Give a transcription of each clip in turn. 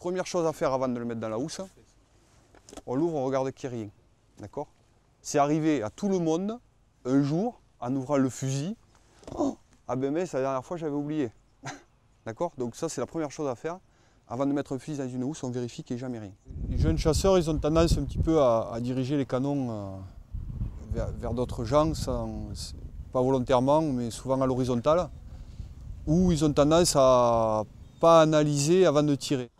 Première chose à faire avant de le mettre dans la housse, on l'ouvre, on regarde qu'il n'y a rien. D'accord? C'est arrivé à tout le monde un jour, en ouvrant le fusil. Ah ben mais la dernière fois j'avais oublié. D'accord? Donc ça c'est la première chose à faire. Avant de mettre un fusil dans une housse, on vérifie qu'il n'y ait jamais rien. Les jeunes chasseurs, ils ont tendance un petit peu à, diriger les canons euh, vers, d'autres gens, pas volontairement, mais souvent à l'horizontale, où ils ont tendance à pas analyser avant de tirer.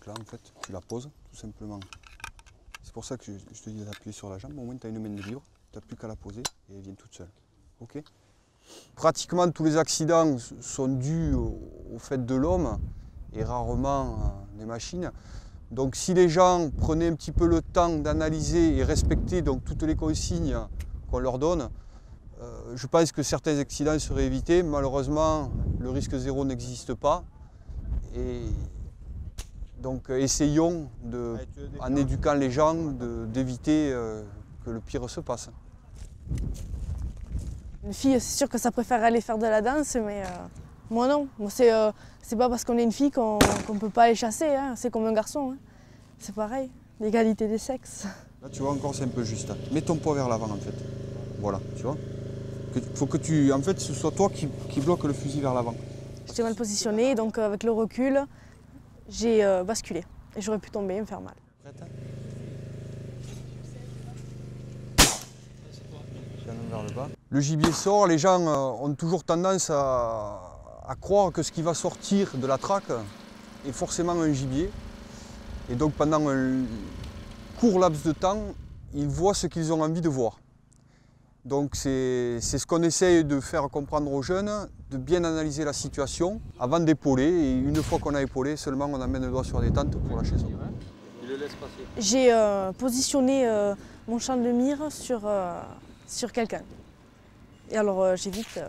Donc là, en fait, tu la poses tout simplement. C'est pour ça que je, te dis d'appuyer sur la jambe. Au moins, tu as une main de libre. Tu n'as plus qu'à la poser et elle vient toute seule. Ok? Pratiquement tous les accidents sont dus au, fait de l'homme et rarement euh, des machines. Donc si les gens prenaient un petit peu le temps d'analyser et respecter donc, toutes les consignes qu'on leur donne, euh, je pense que certains accidents seraient évités. Malheureusement, le risque zéro n'existe pas. Donc euh, essayons, de, en éduquant les gens, de- d'éviter euh, que le pire se passe. Une fille, c'est sûr que ça préfère aller faire de la danse, mais euh, moi non. Moi, c'est euh, c'est pas parce qu'on est une fille qu'on ne peut pas aller chasser. hein. C'est comme un garçon. hein. C'est pareil, l'égalité des sexes. Là, tu vois, encore, c'est un peu juste. Mets ton poids vers l'avant, en fait. Voilà, tu vois. Il faut que tu, en fait, ce soit toi qui, qui bloque le fusil vers l'avant. J'étais mal positionnée, donc avec le recul, j'ai euh, basculé. Et j'aurais pu tomber et me faire mal. Le gibier sort, les gens euh, ont toujours tendance à, à croire que ce qui va sortir de la traque est forcément un gibier. Et donc pendant un court laps de temps, ils voient ce qu'ils ont envie de voir. Donc c'est ce qu'on essaye de faire comprendre aux jeunes, de bien analyser la situation avant d'épauler. Et une fois qu'on a épaulé, seulement on amène le doigt sur la tente pour lâcher son. J'ai euh, positionné euh, mon champ de mire sur, euh, sur quelqu'un. Et alors j'ai vite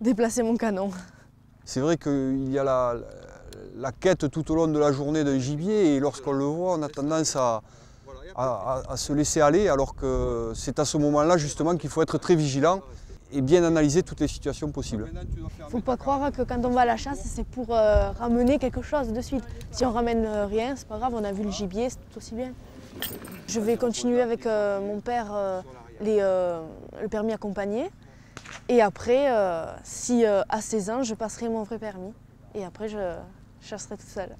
déplacé mon canon. C'est vrai qu'il y a la, la quête tout au long de la journée d'un gibier et lorsqu'on le voit, on a tendance à, à- à- à se laisser aller alors que c'est à ce moment-là justement qu'il faut être très vigilant et bien analyser toutes les situations possibles. Faut pas croire que quand on va à la chasse, c'est pour euh, ramener quelque chose de suite. Si on ramène euh, rien, c'est pas grave, on a vu le gibier, c'est tout aussi bien. Je vais continuer avec euh, mon père euh, les, euh, le permis accompagné. Et après, euh, si euh, à 16 ans, je passerai mon vrai permis. Et après, je chasserai toute seule.